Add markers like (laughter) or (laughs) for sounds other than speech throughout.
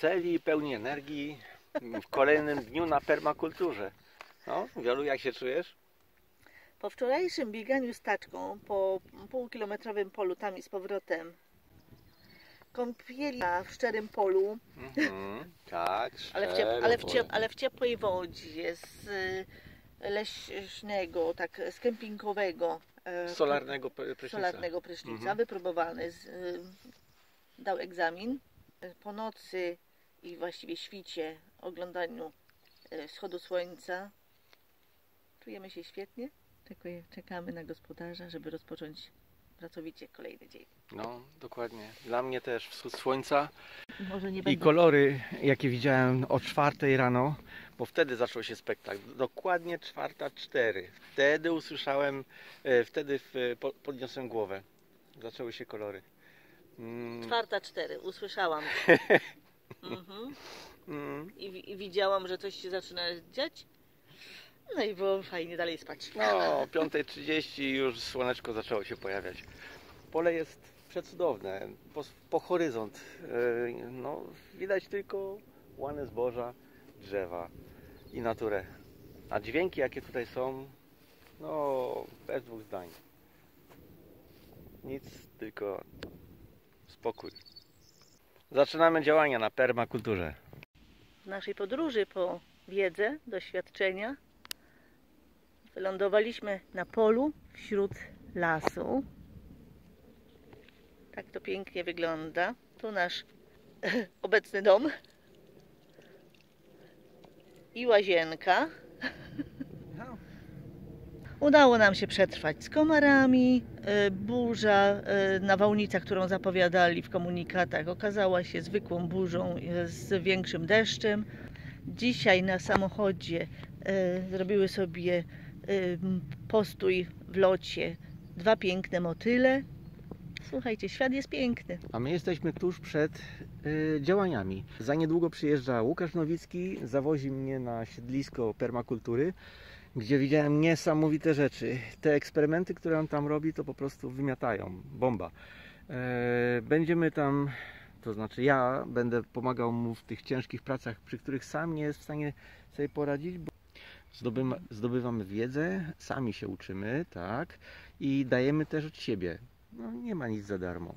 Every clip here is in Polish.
weseli i pełni energii w kolejnym dniu na permakulturze. No, Wiolu, jak się czujesz? Po wczorajszym bieganiu z taczką po półkilometrowym polu tam i z powrotem, kąpieli w szczerym polu, Mhm, tak, (laughs) ale w, ciep- ale, w ciep- ale w ciepłej wodzie z y, leśnego, tak z kempingowego, e, Solarnego pry- prysznica. solarnego prysznica, Mhm. wypróbowany, z, y, dał egzamin. Po nocy i właściwie świcie, oglądaniu y, wschodu słońca czujemy się świetnie. Czekamy na gospodarza, żeby rozpocząć pracowicie kolejny dzień. No, dokładnie. Dla mnie też wschód słońca i kolory, jakie widziałem o czwartej rano, bo wtedy zaczął się spektakl. Dokładnie czwarta cztery. Wtedy usłyszałem, e, wtedy podniosłem głowę. Zaczęły się kolory. Mm, Czwarta cztery, usłyszałam. (laughs) mhm. mm. I, I widziałam, że coś się zaczyna dziać. No i było fajnie dalej spać. No, o 5.30 już słoneczko zaczęło się pojawiać. Pole jest przecudowne, po, po horyzont. e, No, widać tylko łany zboża, drzewa i naturę. A dźwięki, jakie tutaj są, no, bez dwóch zdań. Nic, tylko spokój. Zaczynamy działania na permakulturze. W naszej podróży po wiedzę, doświadczenia wylądowaliśmy na polu wśród lasu. Tak to pięknie wygląda. Tu nasz (clears throat) obecny dom i łazienka. (clears throat) Udało nam się przetrwać z komarami. e, Burza, e, nawałnica, którą zapowiadali w komunikatach, okazała się zwykłą burzą z większym deszczem. Dzisiaj na samochodzie e, zrobiły sobie postój w locie dwa piękne motyle. Słuchajcie, świat jest piękny. A my jesteśmy tuż przed y, działaniami. Za niedługo przyjeżdża Łukasz Nowicki, zawozi mnie na siedlisko permakultury, gdzie widziałem niesamowite rzeczy. Te eksperymenty, które on tam robi, to po prostu wymiatają. Bomba. E, będziemy tam, to znaczy ja będę pomagał mu w tych ciężkich pracach, przy których sam nie jest w stanie sobie poradzić, bo zdobywamy wiedzę, sami się uczymy, tak, i dajemy też od siebie. No, nie ma nic za darmo.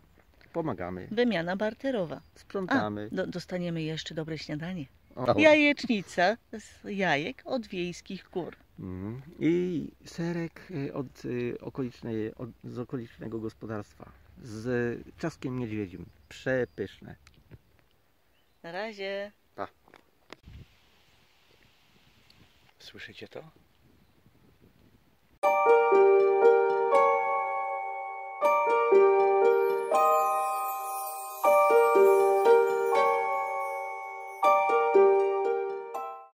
Pomagamy, Wymiana barterowa. A, sprzątamy. do, dostaniemy jeszcze dobre śniadanie. O. Jajecznica z jajek od wiejskich kur. Mhm. I serek y, od, y, okolicznej, od, z okolicznego gospodarstwa. Z czaskiem niedźwiedzim. Przepyszne. Na razie. Słyszycie to?